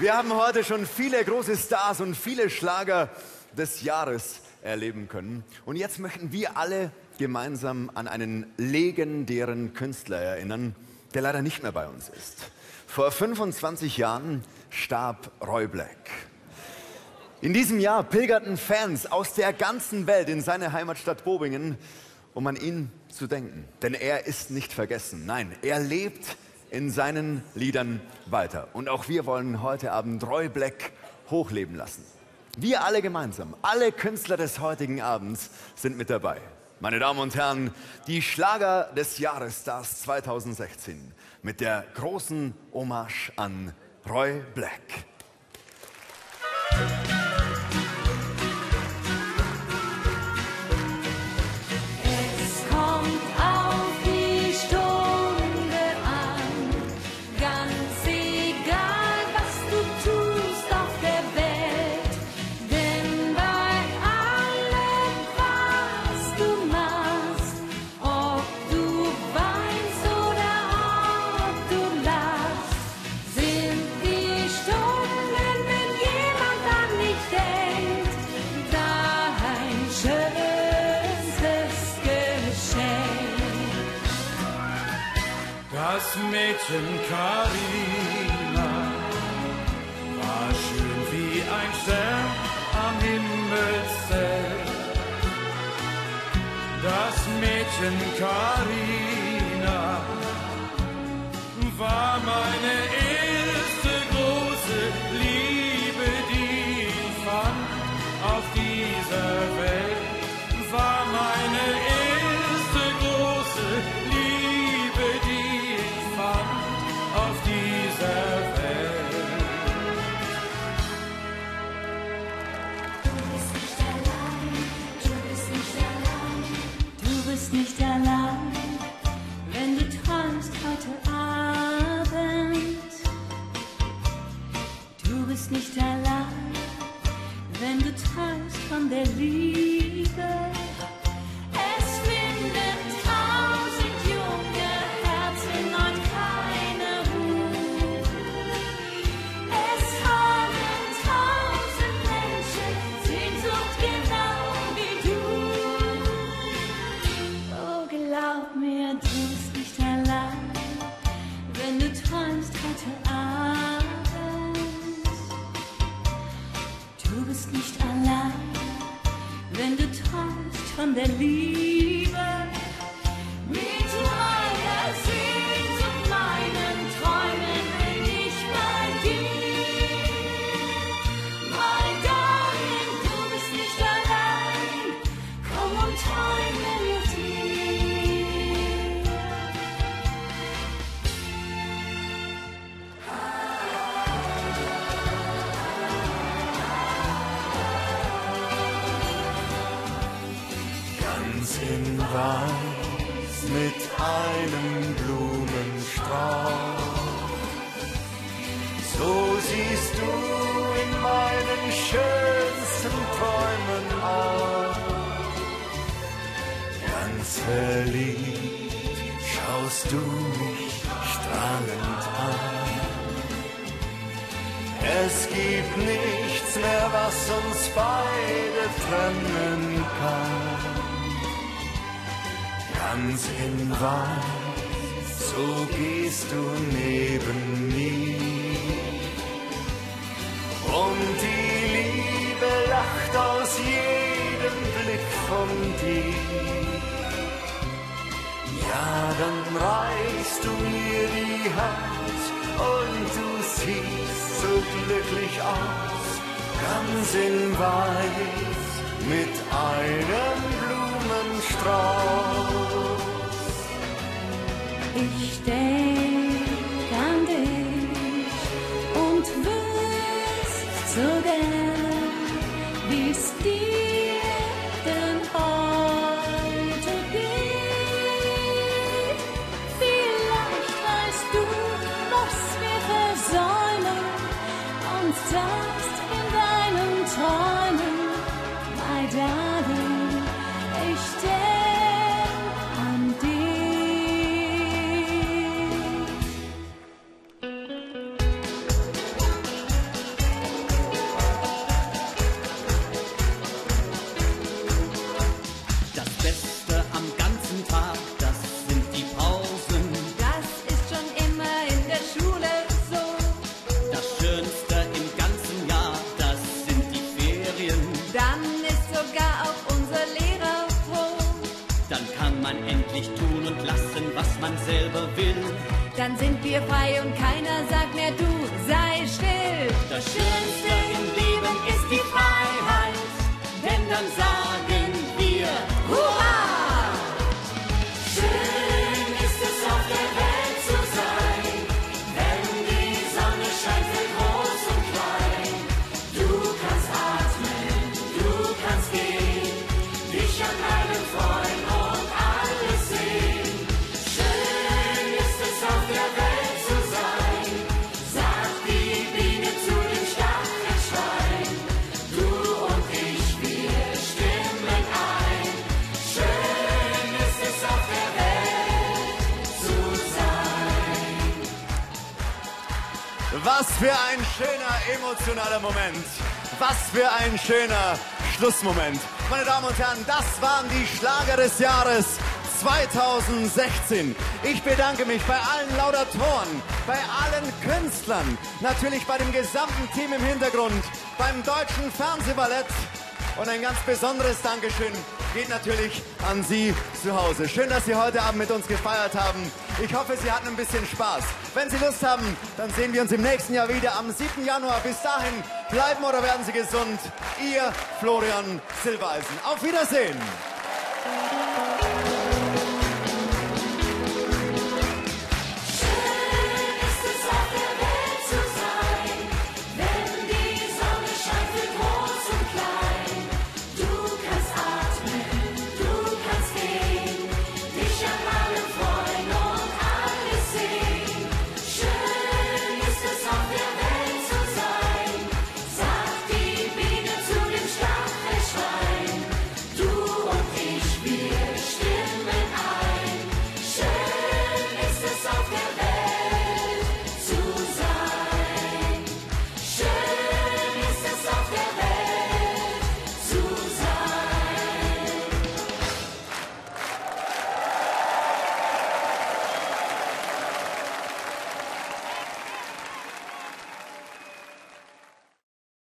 Wir haben heute schon viele große Stars und viele Schlager des Jahres erleben können. Und jetzt möchten wir alle gemeinsam an einen legendären Künstler erinnern, der leider nicht mehr bei uns ist. Vor 25 Jahren starb Roy Black. In diesem Jahr pilgerten Fans aus der ganzen Welt in seine Heimatstadt Bobingen, um an ihn zu denken. Denn er ist nicht vergessen. Nein, er lebt in seinen Liedern weiter. Und auch wir wollen heute Abend Roy Black hochleben lassen. Wir alle gemeinsam, alle Künstler des heutigen Abends sind mit dabei. Meine Damen und Herren, die Schlager des Jahresstars 2016 mit der großen Hommage an Roy Black. Mädchen Karina war schön wie ein Stern am Himmelszelt. Das Mädchen Karina träumst heute Abend. Du bist nicht allein, wenn du träumst von der Liebe. Es finden tausend junge Herzen und keine Ruhe. Es haben tausend Menschen Sehnsucht genau wie du. Oh, glaub mir, du bist nicht allein, träumst heute Abend. Du bist nicht allein, wenn du träumst von der Liebe. Mit einem Blumenstrauß. So siehst du in meinen schönsten Träumen aus. Ganz verliebt schaust du mich strahlend an. Es gibt nichts mehr, was uns beide trennen kann. Ganz in Weiß, so gehst du neben mir. Und die Liebe lacht aus jedem Blick von dir. Ja, dann reichst du mir die Hand und du siehst so glücklich aus, ganz in Weiß mit einem Blumenstrauß. Ich denk man endlich tun und lassen, was man selber will. Dann sind wir frei und keiner sagt mehr, du sei still. Das Schönste im Leben ist die Freiheit, denn dann sagt Was für ein schöner emotionaler Moment. Was für ein schöner Schlussmoment. Meine Damen und Herren, das waren die Schlager des Jahres 2016. Ich bedanke mich bei allen Laudatoren, bei allen Künstlern, natürlich bei dem gesamten Team im Hintergrund, beim Deutschen Fernsehballett und ein ganz besonderes Dankeschön geht natürlich an Sie zu Hause. Schön, dass Sie heute Abend mit uns gefeiert haben. Ich hoffe, Sie hatten ein bisschen Spaß. Wenn Sie Lust haben, dann sehen wir uns im nächsten Jahr wieder am 7. Januar. Bis dahin, bleiben oder werden Sie gesund. Ihr Florian Silbereisen. Auf Wiedersehen.